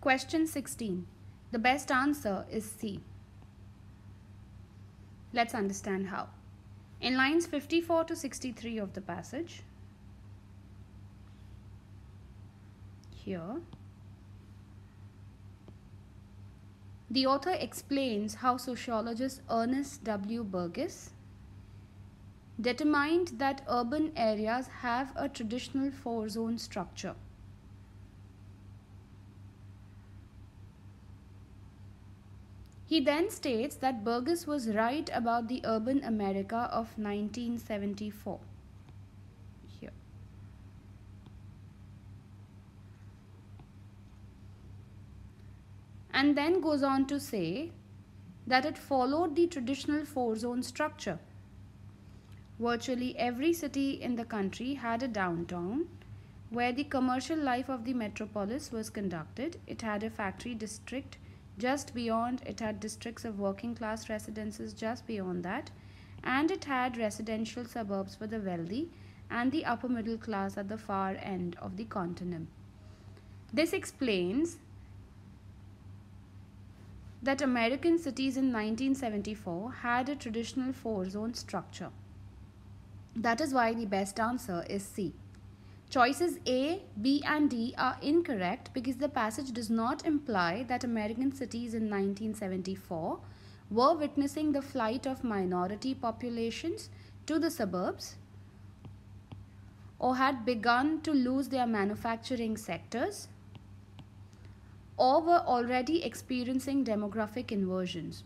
Question 16. The best answer is C. Let's understand how. In lines 54 to 63 of the passage, here, the author explains how sociologist Ernest W. Burgess determined that urban areas have a traditional four zone structure. He then states that Burgess was right about the urban America of 1974. Here. And then goes on to say that it followed the traditional four zone structure. Virtually every city in the country had a downtown where the commercial life of the metropolis was conducted. It had a factory district just beyond, it had districts of working class residences just beyond that, and it had residential suburbs for the wealthy and the upper middle class at the far end of the continent. This explains that American cities in 1974 had a traditional four zone structure. That is why the best answer is C. Choices A, B and D are incorrect because the passage does not imply that American cities in 1974 were witnessing the flight of minority populations to the suburbs or had begun to lose their manufacturing sectors or were already experiencing demographic inversions.